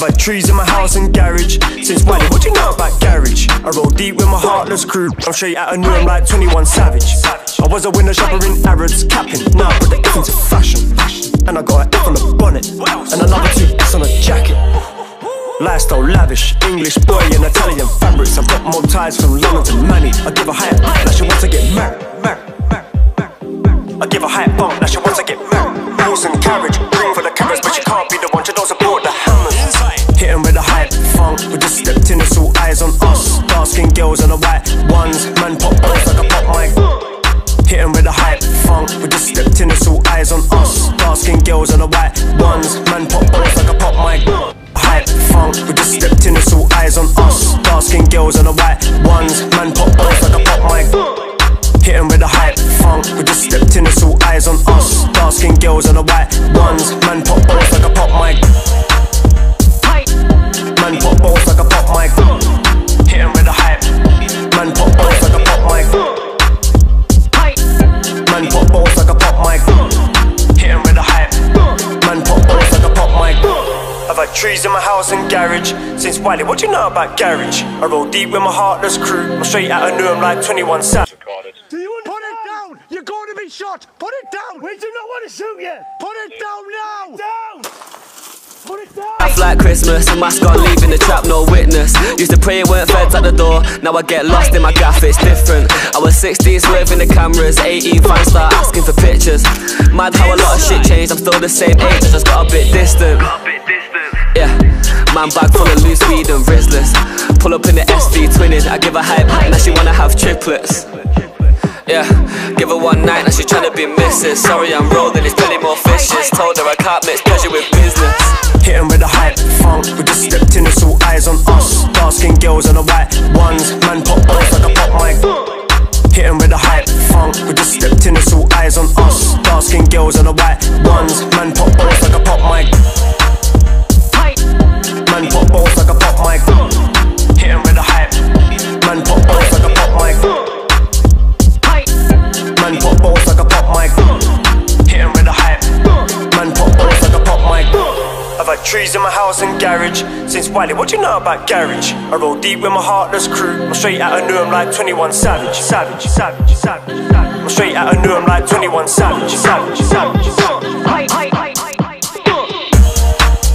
I've had trees in my house and garage. Since Wiley, what you know about garage? I roll deep with my heartless crew. I'm straight out of New, I'm like 21 Savage. I was a window shopper in Harrods, capping. Now I put the F into fashion. And I got an F on the bonnet. And another two S on a jacket. Lifestyle lavish, English boy in Italian fabrics. I got more ties from London to Manny. I give a higher that she wants to get married. I give a high bump that she wants to get married. Horse and carriage, Hype funk, we just stepped in, it's all eyes on us. Dark skinned girls and the white ones, man pop boys like a pop mic. Hitting with a hype funk, we just stepped in, it's all eyes on us. Dark skinned girls and the white ones, man pop boys like a pop mic. Pop balls like a pop mic. Man pop balls like a pop mic. Hitting with a hype. Man pop balls like a pop mic. I've had trees in my house and garage since Wiley. What you know about garage? I roll deep with my heartless crew. I'm straight out of New, I'm like 21 Savage. Do you want Put it down! You're going to be shot! Put it down! We do not want to shoot you! Put it down now! Put it down! Half like Christmas, a mascot leaving the trap, no witness. Used to pray it weren't feds at the door, now I get lost in my gaff, it's different. I was 16, swerving the cameras, 18, fans start asking for pictures. Mad how a lot of shit changed, I'm still the same age, I just got a bit distant. Yeah, man bag full of loose weed and Rizlas. Pull up in the SV twinning, I give her hype, now she wanna have triplets. Yeah, give her one night, now she tryna be Mrs. Sorry, I'm rolling, it's plenty more fishes. Told her I can't mix pleasure with business. Hitting with a hype funk, we just stepped in, it's all eyes on us. Dark skinned girls and the white ones, man pop off like a pop mic. Hitting with a hype funk, we just stepped in, it's all eyes on us. Dark skinned girls and the like trees in my house and garage. Since Wiley, what do you know about garage? I roll deep with my heartless crew. I'm straight out of new, I'm like 21 savage, savage, savage, savage. I'm straight out of new, I'm like 21 savage, savage, savage.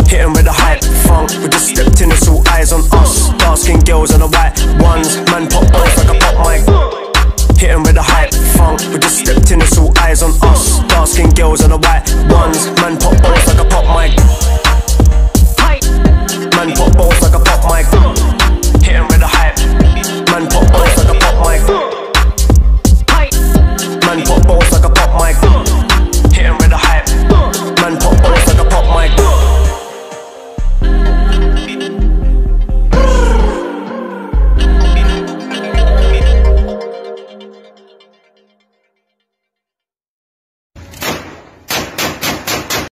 Hitting with the hype, funk. We just stepped in, it's all eyes on us. Dark skin girls and the white ones. Man, pop off like a pop mic. Hitting with the hype, funk. We just stepped in, it's all eyes on us. Dark skin girls and the white ones. Man, pop off like a pop